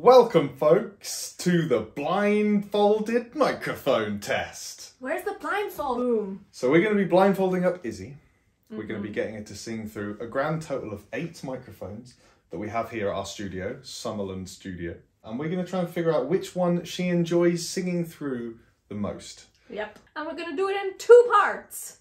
Welcome, folks, to the blindfolded microphone test. Where's the blindfold? Boom. So we're going to be blindfolding up Isi. We're going to be mm-hmm. getting her to sing through a grand total of eight microphones that we have here at our studio, Summerland Studio. And we're going to try and figure out which one she enjoys singing through the most. Yep. And we're gonna do it in two parts.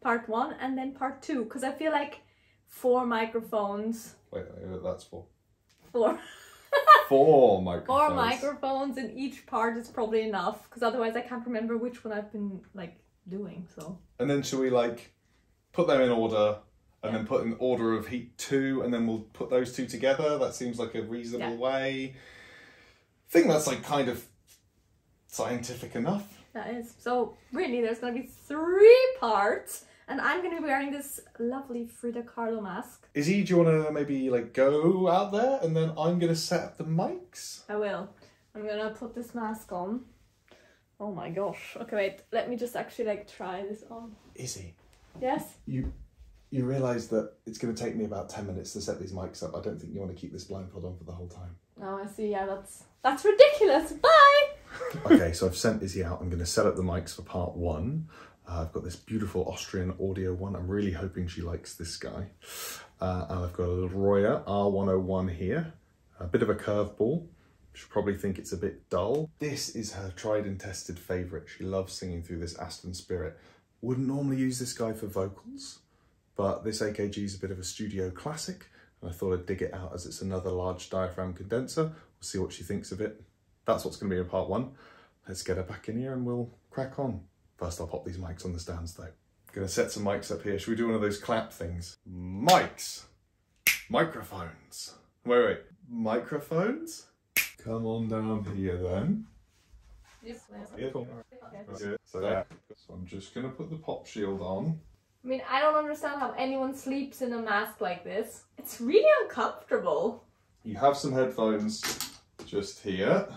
Part one and then part two. Because I feel like four microphones. Wait, wait, that's four. Four. Four microphones. Four microphones in each part is probably enough. Because otherwise I can't remember which one I've been like doing. So And then should we like put them in order and Yeah. then put in order of heat two and then we'll put those two together? That seems like a reasonable Yeah. way. I think that's like kind of scientific enough. that is. So really there's gonna be three parts. And I'm gonna be wearing this lovely Frida Kahlo mask. Isi, do you want to maybe like go out there and then I'm going to set up the mics? I will. I'm gonna put this mask on. Oh my gosh. Okay, wait. Let me just actually like try this on. Isi, Yes? you you realise that it's going to take me about 10 minutes to set these mics up. I don't think you want to keep this blindfold on for the whole time. Oh, I see. Yeah, that's that's ridiculous. Bye. okay, so I've sent Isi out. I'm going to set up the mics for part one. Uh, I've got this beautiful Austrian audio one. I'm really hoping she likes this guy. Uh, and I've got a Royer R101 here. A bit of a curveball. She'll probably think it's a bit dull. This is her tried and tested favourite. She loves singing through this Aston Spirit. Wouldn't normally use this guy for vocals, but this AKG is a bit of a studio classic. And I thought I'd dig it out as it's another large diaphragm condenser. We'll see what she thinks of it. That's what's going to be in part one. Let's get her back in here and we'll crack on. First, I'll pop these mics on the stands though. Gonna set some mics up here. Should we do one of those clap things? Mics. Microphones. Wait, wait. Microphones? Come on down here then. Yeah, cool. Good. So, yeah. so I'm just gonna put the pop shield on. I mean, I don't understand how anyone sleeps in a mask like this. It's really uncomfortable. You have some headphones just here.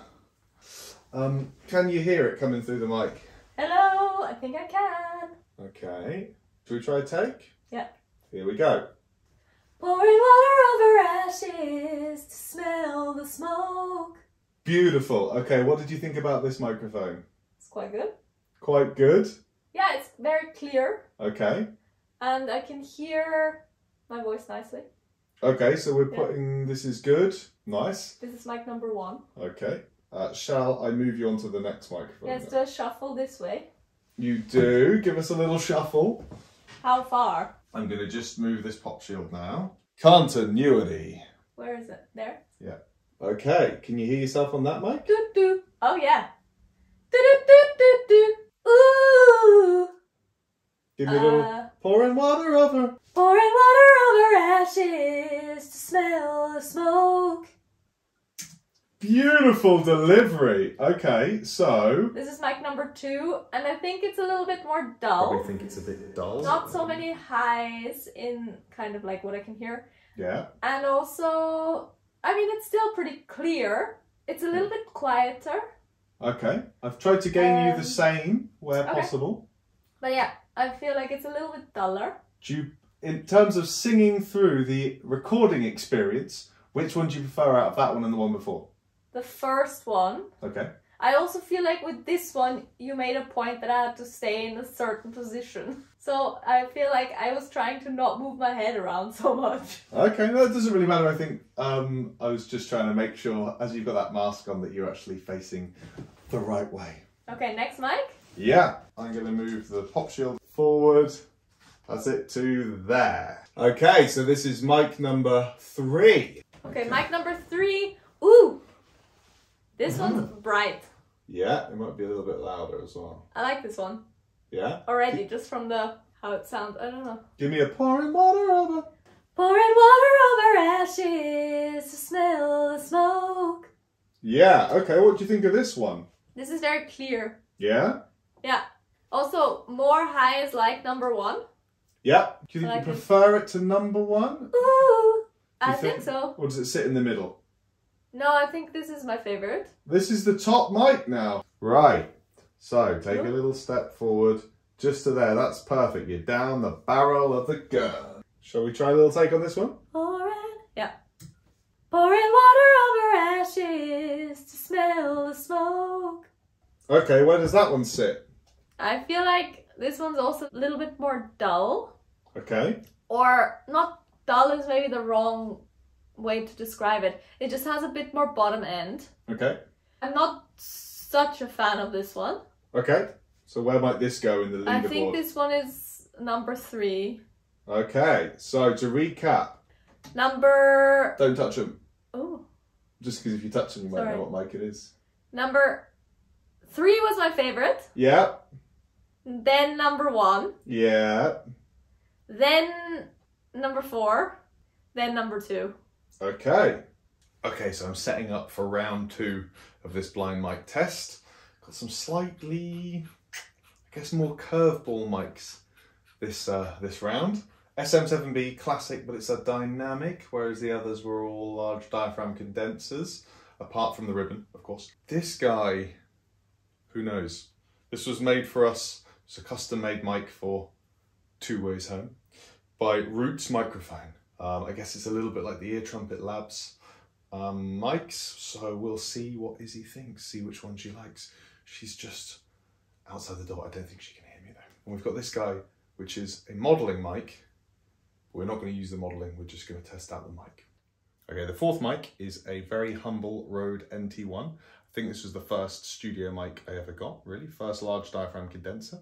Um, can you hear it coming through the mic? I think I can. Okay. Should we try a take? Yeah. Here we go. Pouring water over ashes to smell the smoke. Beautiful. Okay, what did you think about this microphone? It's quite good. Quite good. Yeah, it's very clear Okay. and I can hear my voice nicely. Okay, so we're Yeah. putting this is good. Nice. This is mic number one. Okay. Uh, shall I move you on to the next microphone? Then? do a shuffle this way. You do. Give us a little shuffle. How far? I'm going to just move this pop shield now. Continuity. Where is it? There? Yeah. Okay, can you hear yourself on that mic? Doo doo. Oh yeah. Doo doo doo doo doo. Ooh. Give me a little Uh, pouring water over. pouring water over ashes to smell the smoke. Beautiful delivery. Okay, so. This is mic number two, and I think it's a little bit more dull. Probably think it's a bit dull. Not so many highs in kind of like what I can hear. Yeah. And also, I mean, it's still pretty clear. It's a little bit quieter. Okay. I've tried to gain you Um, the same where okay. possible. But yeah, I feel like it's a little bit duller. Do you, in terms of singing through the recording experience, which one do you prefer out of that one and the one before? The first one. Okay. I also feel like with this one, you made a point that I had to stay in a certain position. So I feel like I was trying to not move my head around so much. Okay, no, it doesn't really matter. I think um, I was just trying to make sure, as you've got that mask on, that you're actually facing the right way. Okay, next mic. Yeah, I'm going to move the pop shield forward. That's it to there. Okay, so this is mic number three. Okay, mic number three. This mm-hmm. one's bright. Yeah, it might be a little bit louder as well. I like this one Yeah? already, just from the how it sounds. I don't know. Give me a pouring water over. Pouring water over ashes to smell the smoke. Yeah, okay, what do you think of this one? This is very clear. Yeah? Yeah. Also, more highs like number one. Yeah. Do you think like you prefer it to number one? Ooh! I You think so. Or does it sit in the middle? No, I think this is my favorite. This is the top mic now. Right. So take a little step forward just to there. That's perfect. You're down the barrel of the gun. Shall we try a little take on this one? Pouring, yeah. Pouring water over ashes to smell the smoke. Okay, where does that one sit? I feel like this one's also a little bit more dull. Okay. Or not dull is maybe the wrong way to describe it. It just has a bit more bottom end. Okay. I'm not such a fan of this one. Okay. So where might this go in the leaderboard? I think this one is number three. Okay. So to recap, Number don't touch them. oh Just because if you touch them, you might Sorry. know what mic it is. number three was my favorite. Yeah. Then number one. Yeah. Then number four. Then number two. Okay. Okay, so I'm setting up for round two of this blind mic test. Got some slightly, I guess, more curveball mics this uh, this round. SM7B classic, but it's a dynamic, whereas the others were all large diaphragm condensers, apart from the ribbon, of course. This guy, who knows? This was made for us. It's a custom-made mic for Two Ways Home by Roots Microphone. Um, I guess it's a little bit like the Ear Trumpet Labs um, mics, so we'll see what Isi thinks, see which one she likes. She's just outside the door. I don't think she can hear me though. And we've got this guy, which is a modelling mic. We're not going to use the modelling, we're just going to test out the mic. Okay, the fourth mic is a very humble Rode NT1. I think this was the first studio mic I ever got, really. First large diaphragm condenser.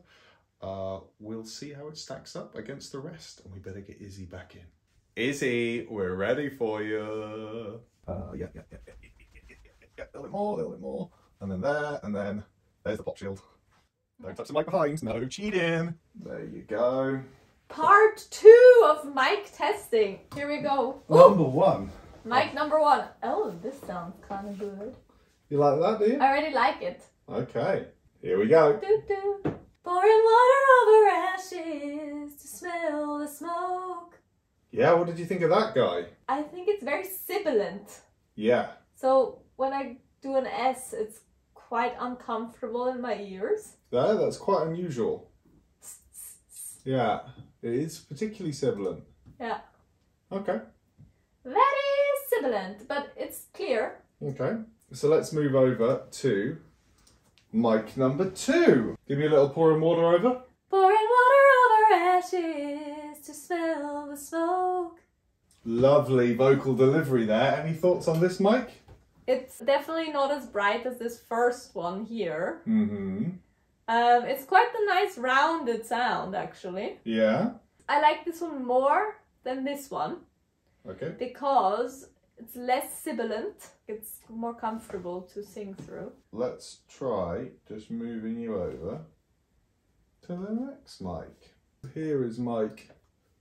Uh, we'll see how it stacks up against the rest, and we better get Isi back in. Isi, we're ready for you. Uh, yeah, yeah, yeah, yeah, yeah, yeah, yeah, yeah, yeah, a little bit more, a little bit more, and then there, and then there's the pop shield. Don't touch the mic behind, no cheating. There you go. Part two of mic testing. Here we go. Ooh, Number one. mic number one. Oh, this sounds kind of good. You like that, do you? I already like it. Okay, here we go. Do do. Pouring water over ashes to smell the smoke. Yeah, what did you think of that guy? I think it's very sibilant. Yeah, So when I do an S, it's quite uncomfortable in my ears. there, that's quite unusual. Yeah, it is particularly sibilant. Yeah. Okay, Very sibilant, but it's clear. okay. So let's move over to mic number two. Give me a little pouring water over. Pouring water over ashes to smell the smoke. Lovely vocal delivery there. Any thoughts on this mic? It's definitely not as bright as this first one here. Mm-hmm. Um, it's quite a nice rounded sound actually. Yeah. I like this one more than this one Okay. because it's less sibilant. It's more comfortable to sing through. Let's try just moving you over to the next mic. Here is mic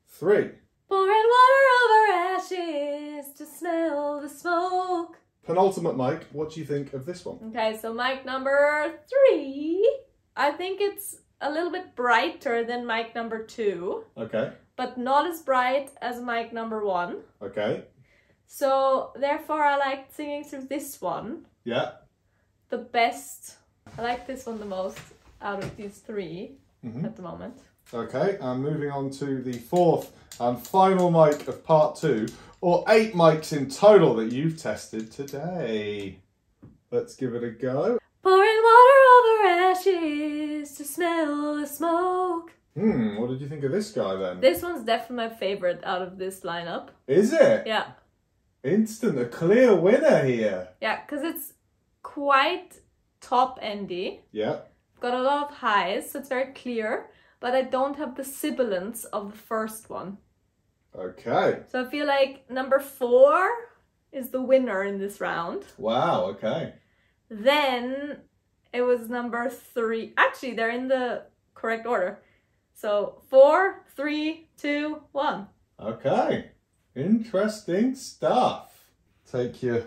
three. Pouring water over ashes to smell the smoke. Penultimate mic. What do you think of this one? Okay, so mic number three. I think it's a little bit brighter than mic number two, Okay. but not as bright as mic number one. Okay. So therefore, I like singing through this one Yeah. the best. I like this one the most out of these 3 Mhm. at the moment. Okay. And moving on to the fourth and final mic of part two, or eight mics in total that you've tested today. Let's give it a go. Pouring water over ashes to smell the smoke. Hmm. What did you think of this guy then? This one's definitely my favorite out of this lineup. Is it? Yeah, Instant, a clear winner here. yeah, because it's quite top endy. Yeah. Got a lot of highs, so it's very clear, but I don't have the sibilance of the first one. Okay. So I feel like number four is the winner in this round. Wow. Okay. Then it was number three. Actually, they're in the correct order. So four, three, two, one. Okay. Interesting stuff. Take your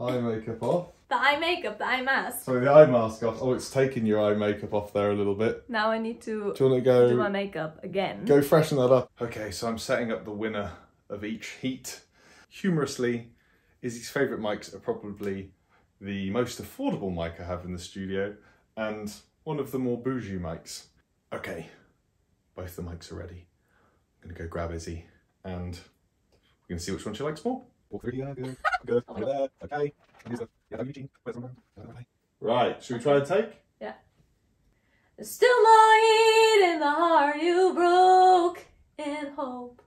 eye makeup off. The eye makeup, the eye mask. Sorry, the eye mask off. Oh, it's taking your eye makeup off there a little bit. Now I need to Do you want to do my makeup again. go freshen that up? Okay, so I'm setting up the winner of each heat. Humorously, Isi's favourite mics are probably the most affordable mic I have in the studio and one of the more bougie mics. Okay, both the mics are ready. I'm gonna go grab Isi and we're gonna see which one she likes more. Walk through here, good, good, over there, okay. Here's the- yeah, Eugene, where's the- okay. Right, Should we try to take? There's still more heat in the heart you broke in hope.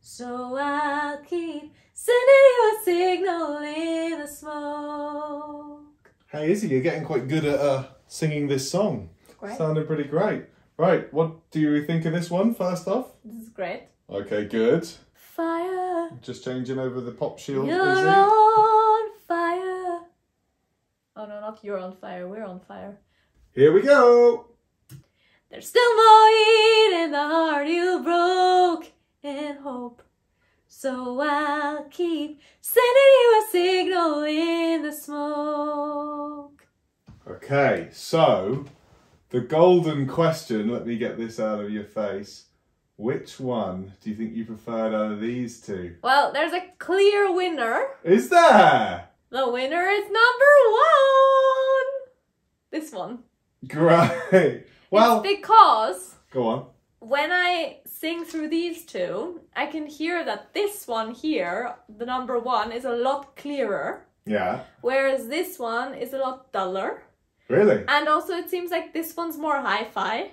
So I'll keep sending you a signal in the smoke. Hey Isi, you're getting quite good at uh, singing this song. Great. Sounded pretty great. Right, what do you think of this one first off? This is great. Okay, good. Fire, Just changing over the pop shield, Oh no, not you're on fire, we're on fire. Here we go. There's still more heat in the heart you broke in hope. So I'll keep sending you a signal in the smoke. Okay, so the golden question, let me get this out of your face. Which one do you think you preferred out of these two? Well, there's a clear winner. Is there? The winner is number one. This one. Great. Well, it's because go on. when I sing through these two, I can hear that this one here, the number one, is a lot clearer, Yeah. whereas this one is a lot duller. Really? And also, it seems like this one's more hi-fi,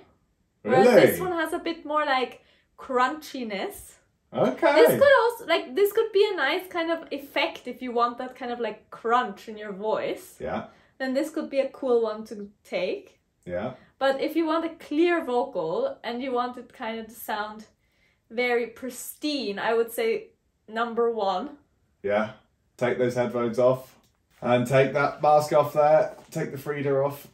whereas this one has a bit more like crunchiness. Okay. This could also like this could be a nice kind of effect if you want that kind of like crunch in your voice. Yeah. Then this could be a cool one to take. Yeah. But if you want a clear vocal and you want it kind of to sound very pristine, I would say number one. Yeah. Take those headphones off. And take that mask off there. Take the Frida off.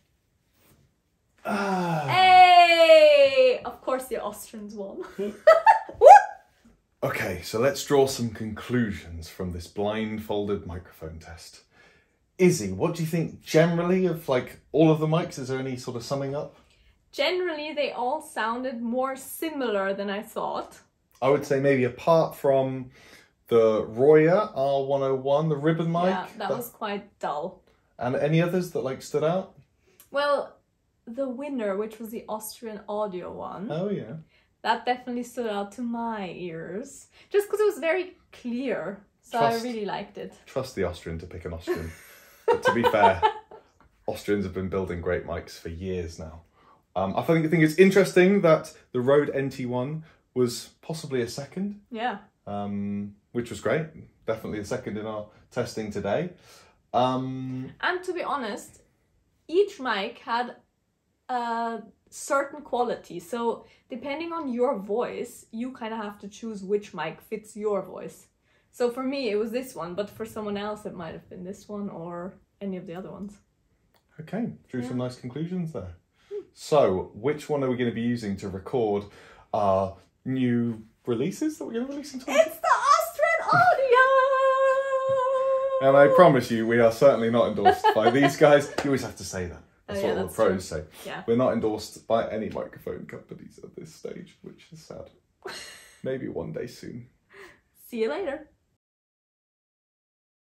Ah. Hey! Of course, the Austrians won. Okay, so let's draw some conclusions from this blindfolded microphone test. Isi, what do you think generally of like all of the mics? Is there any sort of summing up? Generally, they all sounded more similar than I thought. I would say maybe apart from the Royer R101, the ribbon mic, yeah, that was quite dull. and any others that like stood out? Well, the winner, which was the Austrian audio one, Oh yeah. That definitely stood out to my ears. Just because it was very clear. So Trust. I really liked it. Trust the Austrian to pick an Austrian. but to be fair, Austrians have been building great mics for years now. Um, I think, I think it's interesting that the Rode NT1 was possibly a second, Yeah. um, which was great. Definitely a second in our testing today. Um, And to be honest, each mic had a certain quality. So depending on your voice, you kind of have to choose which mic fits your voice. So for me, it was this one, but for someone else, it might have been this one or any of the other ones. okay, drew some nice conclusions there. So, which one are we going to be using to record our new releases that we're going to release in 20? It's the Austrian audio! And I promise you, we are certainly not endorsed by these guys. You always have to say that. Oh, that's Oh, yeah, what all the pros say. Yeah. We're not endorsed by any microphone companies at this stage, which is sad. Maybe one day soon. See you later.